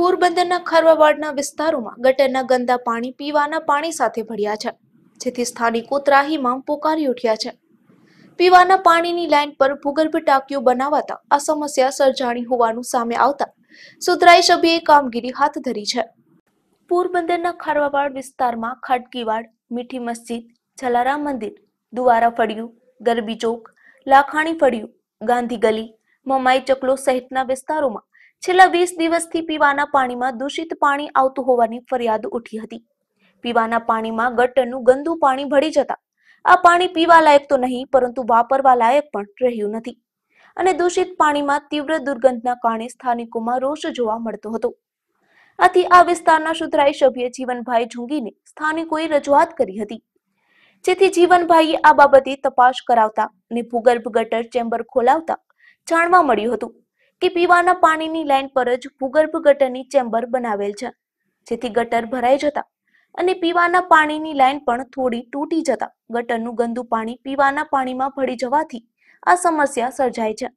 પોરબંદરના ખારવાવાડના વિસ્તારોમાં ગટરના ગંદા પાણી પીવાના પાણી સાથે ભળ્યા છે, જેથી સ્થાનિકો ત્રાહીમાં પોકારી ઉઠ્યા છે. પીવાના પાણીની લાઇન પર ભૂગર્ભ ટાંકીઓ બનાવાતા આ સમસ્યા સર્જાણી હોવાનું સામે આવતા સુધરાઈ સભ્યએ કામગીરી હાથ ધરી છે. પોરબંદરના ખારવાવાડ વિસ્તારમાં ખાટકીવાડ મીઠી મસ્જિદ, જલારામ મંદિર, દુવારા ફળિયું, ગરબી ચોક, લાખાણી ફળિયું, ગાંધી ગલી, મમાઈ ચકલો સહિતના વિસ્તારોમાં છેલ્લા વીસ દિવસથી પીવાના પાણીમાં દૂષિત પાણી આવતું હોવાની ફરિયાદ ઉઠી હતી. પીવાના પાણીમાં ગટરનું ગંદુ પાણી ભળી જતા આ પાણી પીવા લાયક તો નહીં, પરંતુ વાપરવા લાયક પણ રહ્યું નથી. અને દૂષિત પાણીમાં તીવ્ર દુર્ગંધના કારણે સ્થાનિકોમાં રોષ જોવા મળતો હતો. આથી આ વિસ્તારના સુધરાઈ સભ્ય જીવનભાઈ ઝુંગીને સ્થાનિકોએ રજૂઆત કરી હતી. જેથી જીવનભાઈએ આ બાબતે તપાસ કરાવતા અને ભૂગર્ભ ગટર ચેમ્બર ખોલાવતા જાણવા મળ્યું હતું. કે પીવાના પાણીની લાઈન પર જ ભૂગર્ભ ગટરની ચેમ્બર બનાવેલ છે. જેથી ગટર ભરાઈ જતા અને પીવાના પાણીની લાઈન પણ થોડી તૂટી જતા ગટરનું ગંદુ પાણી પીવાના પાણીમાં ભળી જવાથી આ સમસ્યા સર્જાય છે.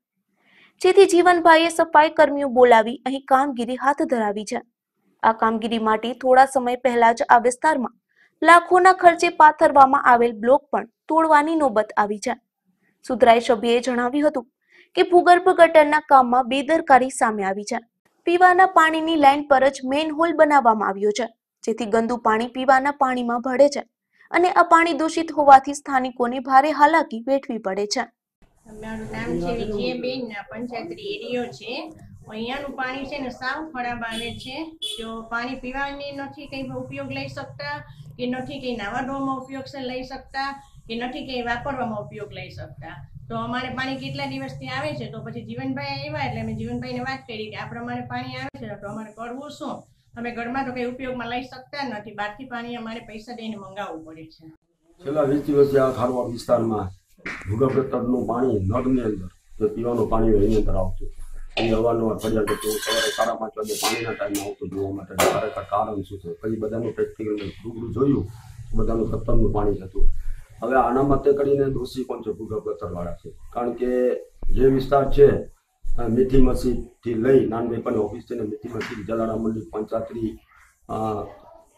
જેથી જીવનભાઈએ સફાઈ કર્મીઓ બોલાવી અહીં કામગીરી હાથ ધરાવી છે. આ કામગીરી માટે થોડા સમય પહેલા જ આ વિસ્તારમાં લાખોના ખર્ચે પાથરવામાં આવેલ બ્લોક પણ તોડવાની નોબત આવી છે. સુધરાઈ સભ્યએ જણાવ્યું હતું કે ભૂગર્ભ ગટરના કામમાં બેદરકારી સામે આવી છે. પીવાના પાણીની લાઈન પર જ મેઇન હોલ બનાવવામાં આવ્યો છે, જેથી ગંદુ પાણી પીવાના પાણીમાં ભળે છે અને આ પાણી દૂષિત હોવાથી સ્થાનિકોને ભારે હાલાકી વેઠવી પડે છે. મારું નામ છે વિજયબેન ના પંચાયતરી એરિયો છે. અહીંયાનું પાણી છે ને સાવ ખરાબ આવે છે. જો પાણી પીવાની નથી કંઈ ઉપયોગ લઈ શકતા કે નથી કંઈ નાવા ધોવામાં ઉપયોગ લઈ શકતા કે નથી કંઈ વાપરવામાં ઉપયોગ લઈ શકતા. તો અમારે પાણી કેટલા દિવસથી આવે છે? તો પછી જીવનભાઈ આવ્યા એટલે અમે જીવનભાઈને વાત કરી કે આ પ્રમાણે પાણી આવે છે, તો અમારે કરવું શું? અમે ઘરમાં તો કંઈ ઉપયોગમાં લઈ શકતા નથી. બહારથી પાણી અમારે પૈસા દઈને મંગાવવું પડે છે. છેલ્લા વીસ દિવસથી આ ખારવા વિસ્તારમાં ભૂગર્ભ તળનું પાણી નળની અંદર જે પીવાનું પાણી હોય એની અંદર આવતું. એ અવારનવાર કારણ શું પછી બધાનું પ્રેક્ટિકલ રૂબરૂ બધાનું ખતરનું પાણી હતું. હવે આના માટે કરીને દોષી કોણ છે ભૂગર્ભ ગતરવાળા છે કારણ કે જે વિસ્તાર છે મીઠી મસ્જિદથી લઈ નાન વેપારી ઓફિસ છે ને મીઠી મસ્જિદ જલારામ મંદિર, પંચાત્રી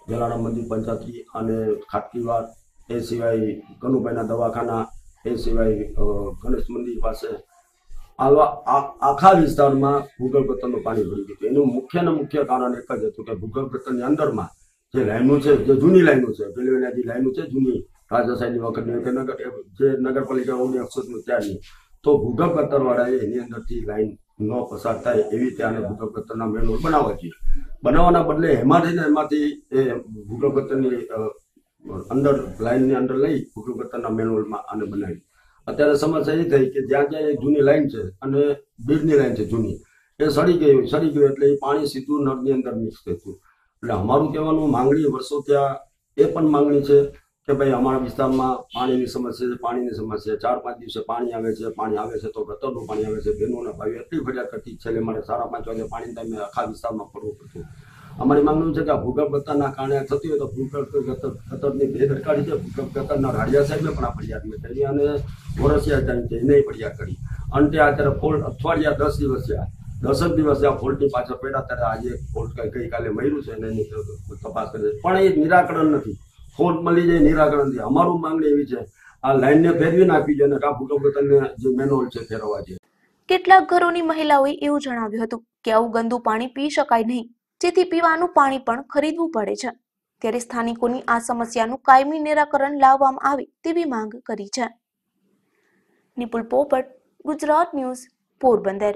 જલારામ મંદિર, પંચાત્રી અને ખાટકીવાડ, એ સિવાય કનુભાઈના દવાખાના, એ સિવાય ગણેશ મંદિર પાસે આવા આખા વિસ્તારમાં ભૂગર્ભ ગતરનું પાણી ભરી ગયું. એનું મુખ્ય ને મુખ્ય કારણ એક જ હતું કે ભૂગર્ભ ગતરની અંદરમાં જે લાઈનો છે, જે જૂની લાઈનો છે રેલવેના જે લાઈનો છે, જૂની રાજાશાહીની વખતની કે નગર જે નગરપાલિકા ઓગણીસો ત્યાંની તો ભૂગર્ભ ગતરવાળાએ એની અંદરથી લાઈન ન પસાર થાય એવી ત્યાંને ભૂગર્ભ ગતરના મેન રોડ બનાવવા જોઈએ. બનાવવાના બદલે એમાંથી ને એમાંથી એ ભૂગર્ભ ગતરની અંદર, લાઈનની અંદર લઈ ભૂગર્ભ ગતરના મેન રોડમાં આને બનાવી. અત્યારે સમસ્યા એ થઈ કે જ્યાં જ્યાં એક જૂની લાઈન છે અને બીડની લાઈન છે જૂની, એ સડી ગઈ સડી ગયું એટલે એ પાણી સીધું નળની અંદર મિક્સ થતું એટલે અમારું કહેવાનું માંગણી વર્ષો ત્યાં એ પણ માંગણી છે કે ભાઈ અમારા વિસ્તારમાં પાણીની સમસ્યા છે, પાણીની સમસ્યા ચાર પાંચ દિવસે પાણી આવે છે, પાણી આવે છે તો ગતરનું પાણી આવે છે. બહેનોના ભાઈ એટલી ફરિયાદ કરતી છેલ્લે મારે સાડા પાંચ વાગે પાણી ટાઈમે આખા વિસ્તારમાં ફરવું પડતું. અમારી માંગણી છે કે આ ભૂગર્ભ ગતરના કારણે થતી હોય તો ભૂગર્ભ ગતર ગતરની બેદરકારી છે ભૂગર્ભ ગતરના રાડિયા સાહેબને પણ આ ફરિયાદ મેં કરી અને વરસિયા સાહેબ છે એને ફરિયાદ કરી. અંતે અત્યારે ફોલ્ટ અઠવાડિયા દસ દિવસ થયા દસ જ દિવસે આ ફોલ્ટની પાછળ પડ્યા. ત્યારે આજે ફોલ્ટ ગઈકાલે મળ્યું છે અને તપાસ કરી પણ એ નિરાકરણ નથી. ફોલ્ટ મળી જાય, નિરાકરણ નથી અમારું માંગણી એવી છે, આ લાઈનને ફેરવી નાખવી જોઈએ અને કા ભૂગર્ભ ગતરને જે મેનોલ છે ફેરવવા જોઈએ. કેટલાક ઘરોની મહિલાઓએ એવું જણાવ્યું હતું કે આવું ગંદુ પાણી પી શકાય નહીં, જેથી પીવાનું પાણી પણ ખરીદવું પડે છે. ત્યારે સ્થાનિકોની આ સમસ્યાનું કાયમી નિરાકરણ લાવવામાં આવે તેવી માંગ કરી છે. નિપુલ પોપટ, ગુજરાત ન્યૂઝ, પોરબંદર.